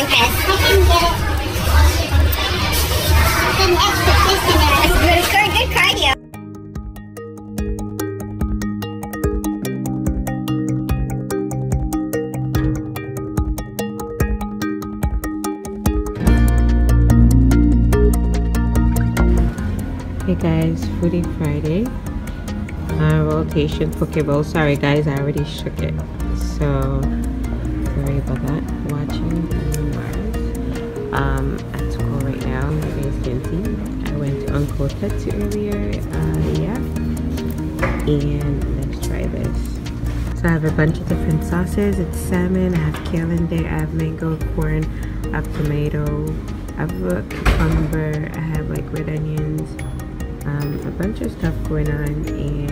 Yes, I can get cardio. Hey guys, Foodie Friday. Uh, rotation Pokeball. Sorry guys, I already shook it. So sorry about that. Watching. Um, at school right now. You guys can see. I went to Uncle Ted's earlier. Uh, yeah. And let's try this. So I have a bunch of different sauces. It's salmon. I have there. I have mango, corn. I have tomato. I have a cucumber. I have like red onions um, a bunch of stuff going on and